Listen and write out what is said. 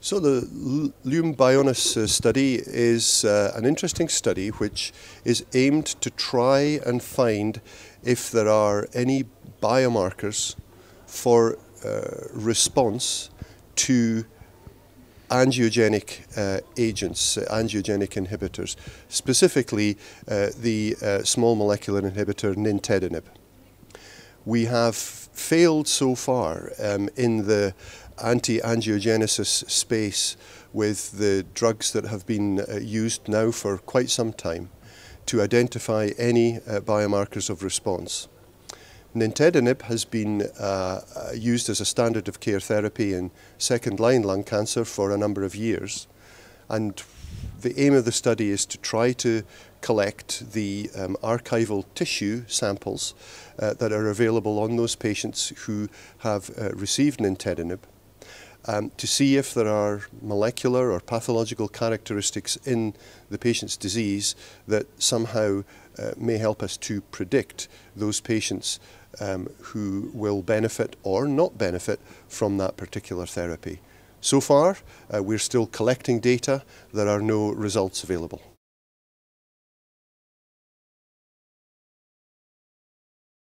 So the LUME-BioNIS uh, study is uh, an interesting study which is aimed to try and find if there are any biomarkers for uh, response to angiogenic uh, agents, angiogenic inhibitors, specifically uh, the uh, small molecular inhibitor nintedanib. We have failed so far um, in the anti-angiogenesis space with the drugs that have been uh, used now for quite some time to identify any uh, biomarkers of response. Nintedanib has been uh, uh, used as a standard of care therapy in second line lung cancer for a number of years and the aim of the study is to try to collect the um, archival tissue samples uh, that are available on those patients who have uh, received nintedanib um, to see if there are molecular or pathological characteristics in the patient's disease that somehow uh, may help us to predict those patients um, who will benefit or not benefit from that particular therapy. So far, uh, we're still collecting data. There are no results available.